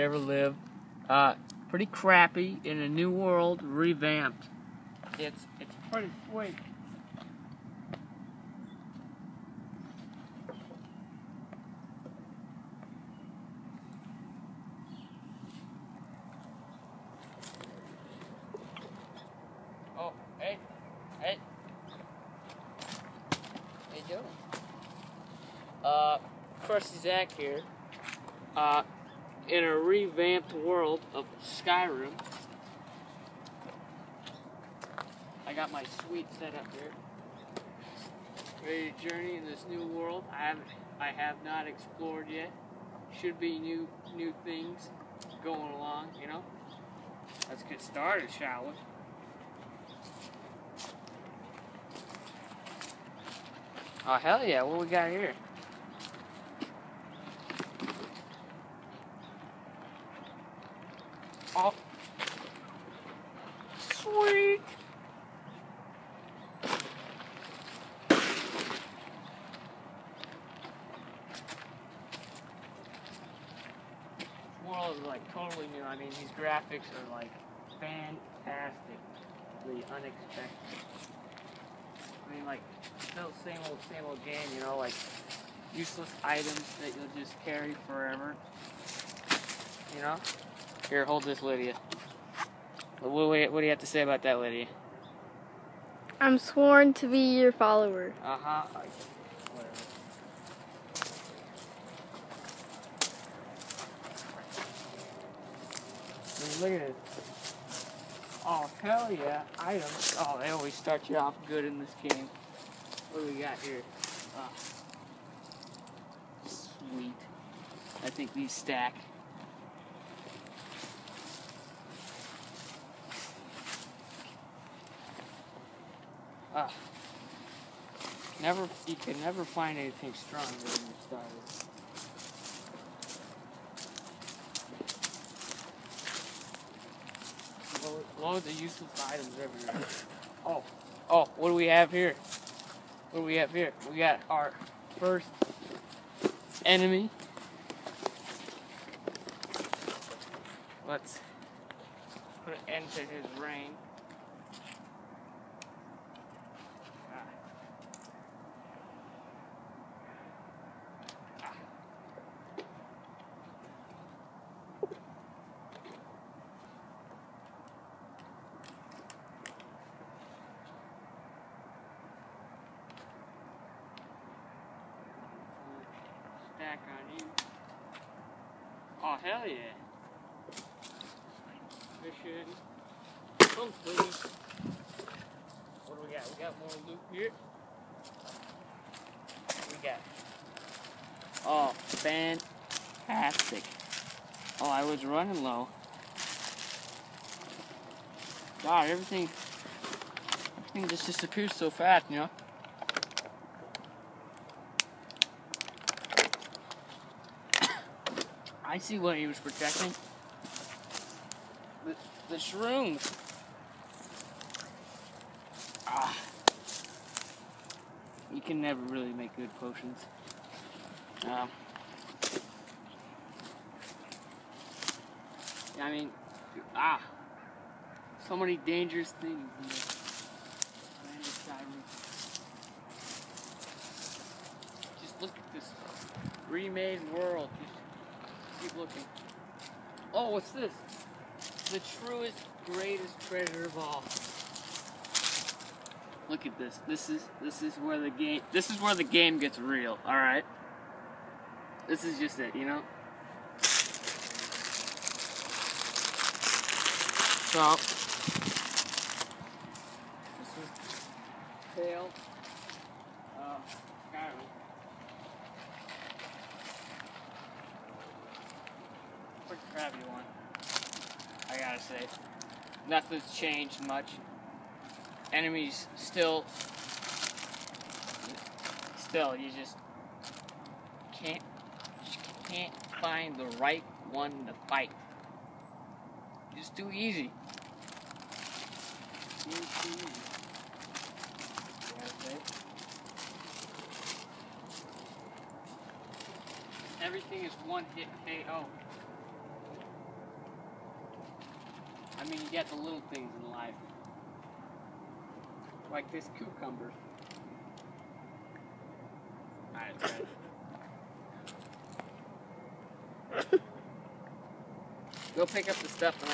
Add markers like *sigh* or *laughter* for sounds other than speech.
ever lived. Uh, pretty crappy in a new world, revamped. It's it's pretty sweet. Oh, hey, hey. You doing? Uh, Crusty Zach here. Uh, in a revamped world of Skyrim. I got my suite set up here. Ready to journey in this new world. I haven't, I have not explored yet. Should be new, new things going along. You know. Let's get started, shall we? Oh hell yeah! What we got here? Oh, sweet. World is like totally new. I mean, these graphics are like fantastically unexpected. I mean, like still same old, same old game. You know, like useless items that you'll just carry forever. You know. Here, hold this, Lydia. What, what, what do you have to say about that, Lydia? I'm sworn to be your follower. Uh huh. Whatever. I mean, look at it. Oh, hell yeah. Items. Oh, they always start you off good in this game. What do we got here? Ah. Sweet. I think these stack. Ah. Never, you can never find anything stronger when you started. Loads of useless items everywhere. Oh, oh, what do we have here? What do we have here? We got our first enemy. Let's put an end to his reign. Oh hell yeah! Mission complete. What do we got? We got more loot here. We got. Oh, fantastic. Oh, I was running low. God, everything, everything just disappears so fast, you know? I see what he was protecting. The, the shrooms. Ah. You can never really make good potions. Um, I mean, ah, so many dangerous things. Just look at this remade world. Just keep looking. Oh, what's this? The truest, greatest treasure of all. Look at this. This is this is where the game this is where the game gets real, alright? This is just it, you know? So this is tale uh Skyrim. Crappy one. I gotta say. Nothing's changed much. Enemies still still you just can't just can't find the right one to fight. It's too easy. Too easy. Everything is one hit KO. I mean, you get the little things in life. Like this cucumber. Alright. *laughs* Go pick up the stuff and